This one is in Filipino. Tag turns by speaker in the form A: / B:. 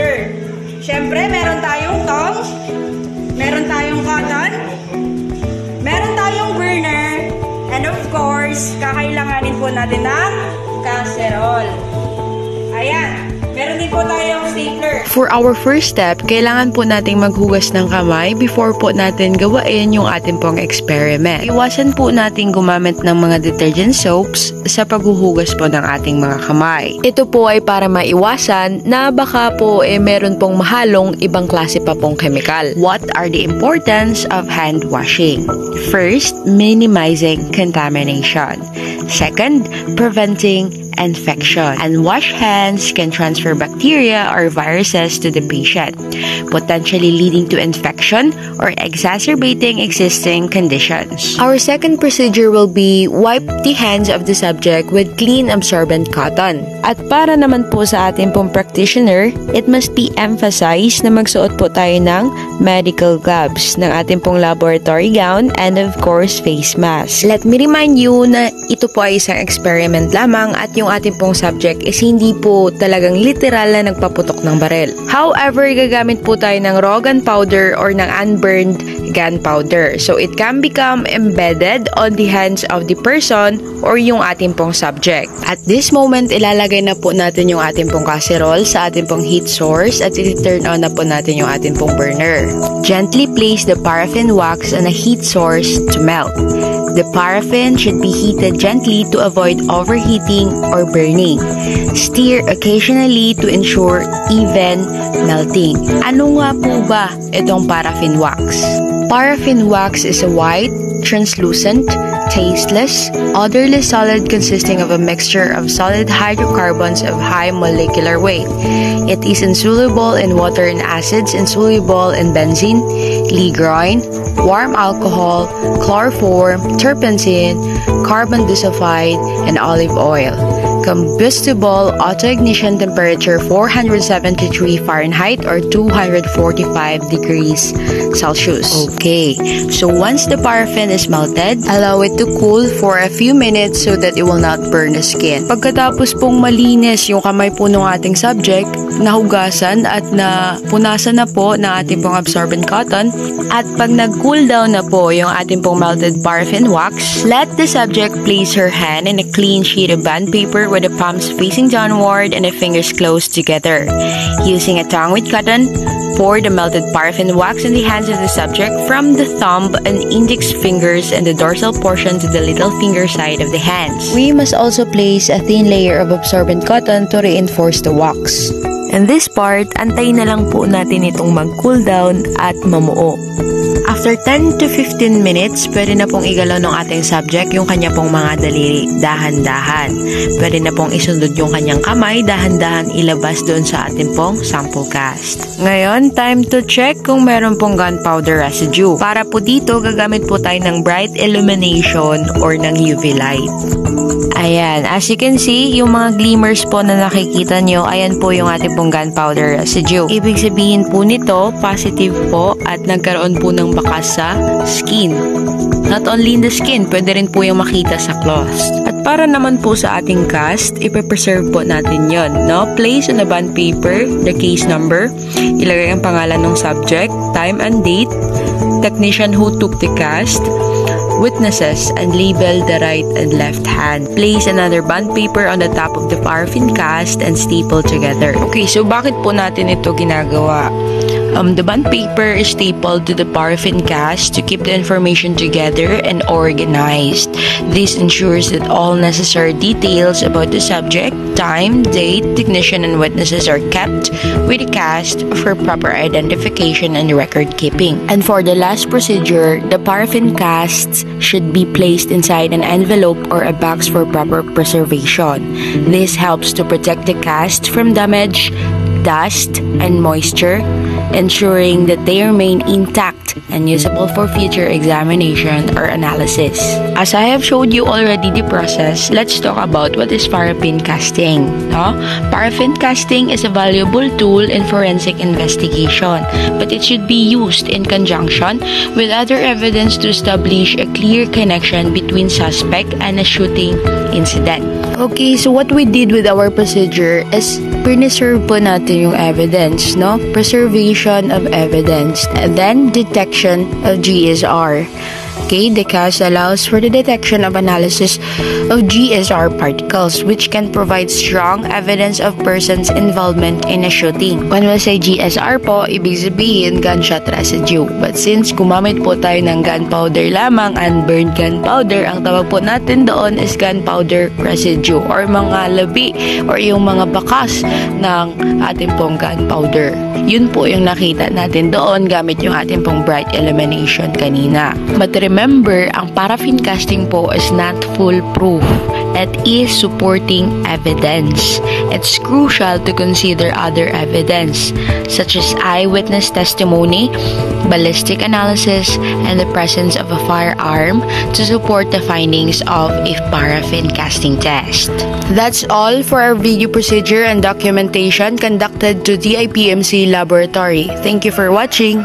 A: gunpowder. Siyempre, meron tayong tong, meron tayong cotton, meron tayong burner, and of course, kakailanganin po natin ng casserole.
B: For our first step, kailangan po nating maghugas ng kamay before po natin gawain yung ating pong experiment. Iwasan po nating gumamit ng mga detergent soaps sa paghuhugas po ng ating mga kamay. Ito po ay para maiwasan na baka po eh meron pong mahalong ibang klase pa pong chemical. What are the importance of hand washing? First, minimizing contamination. Second, preventing infection. Unwashed hands can transfer bacteria or viruses to the patient, potentially leading to infection or exacerbating existing conditions. Our second procedure will be wipe the hands of the subject with clean absorbent cotton. At para naman po sa ating pong practitioner, it must be emphasized na magsuot po tayo ng medical gloves, ng ating pong laboratory gown, and of course, face mask. Let me remind you na ito po ay isang experiment lamang at yung ating pong subject is hindi po talagang literal na nagpaputok ng barel. However, gagamit po tayo ng raw gunpowder or ng unburned gunpowder. So, it can become embedded on the hands of the person or yung ating pong subject. At this moment, ilalagay na po natin yung ating pong casserole sa ating pong heat source at i-turn on na po natin yung ating pong burner. Gently place the paraffin wax on a heat source to melt. The paraffin should be heated gently to avoid overheating or burning. Stir occasionally to ensure even melting. Ano nga po ba itong paraffin wax? Paraffin wax is a white, translucent, tasteless, odorless solid consisting of a mixture of solid hydrocarbons of high molecular weight. It is insoluble in water and acids, insoluble in benzene, ligroin, warm alcohol, chloroform, turpentine, carbon disulfide, and olive oil. Combustible auto-ignition temperature 473 Fahrenheit or 245 degrees Celsius. Okay, so once the paraffin is melted, allow it to cool for a few minutes so that it will not burn the skin. Pagkatapos pong malinis yung kamay po ng ating subject, nahugasan at na punasan na po ng ating pong absorbent cotton, at pag nag-cool down na po yung ating pong melted paraffin wax, let the subject place her hand in a clean sheet of band paper with the palms facing downward and the fingers close together. Using a tongue with cotton, pour the melted paraffin wax in the hands of the subject from the thumb and index fingers and the dorsal portion to the little finger side of the hands. We must also place a thin layer of absorbent cotton to reinforce the wax. And this part, antay na lang po natin itong mag-cool down at mamuo. After 10 to 15 minutes, pwede na pong igalaw ng ating subject yung kanya pong mga daliri, dahan-dahan. Pwede na pong isundod yung kanyang kamay, dahan-dahan ilabas doon sa ating pong sample cast. Ngayon, time to check kung meron pong gunpowder residue. Para po dito, gagamit po tayo ng bright illumination or ng UV light. Ayan, as you can see, yung mga glimmers po na nakikita nyo, ayan po yung ating pong gunpowder residue. Ibig sabihin po nito, positive po at nagkaroon po ng bakas sa skin. Not only in the skin, pwede rin po yung makita sa cloths. At para naman po sa ating cast, ipe-preserve po natin yon, no? Place on a bond paper, the case number, ilagay ang pangalan ng subject, time and date, technician who took the cast, witnesses and label the right and left hand. Place another bond paper on the top of the paraffin cast and staple together. Okay, so bakit po natin ito ginagawa? Um, the bond paper is stapled to the paraffin cast to keep the information together and organized. This ensures that all necessary details about the subject, time, date, technician, and witnesses are kept with the cast for proper identification and record keeping. And for the last procedure, the paraffin casts should be placed inside an envelope or a box for proper preservation. This helps to protect the cast from damage dust and moisture, ensuring that they remain intact and usable for future examination or analysis. As I have showed you already the process, let's talk about what is paraffin casting. No? Paraffin casting is a valuable tool in forensic investigation, but it should be used in conjunction with other evidence to establish a clear connection between suspect and a shooting incident. Okay, so what we did with our procedure is preserve po natin yung evidence, no? Preservation of evidence and then detection of GSR. Okay, the CAS allows for the detection of analysis of GSR particles, which can provide strong evidence of person's involvement in a shooting. When we say GSR po, ibig sabihin gunshot residue. But since gumamit po tayo ng gunpowder lamang, unburned gunpowder, ang tawag po natin doon is gunpowder residue or mga labi or yung mga bakas ng ating pong gunpowder. Yun po yung nakita natin doon gamit yung ating pong bright illumination kanina. But remember, ang paraffin casting po is not foolproof. It is supporting evidence. It's crucial to consider other evidence, such as eyewitness testimony, ballistic analysis, and the presence of a firearm to support the findings of a paraffin casting test. That's all for our video procedure and documentation conducted to the IPMC laboratory. Thank you for watching.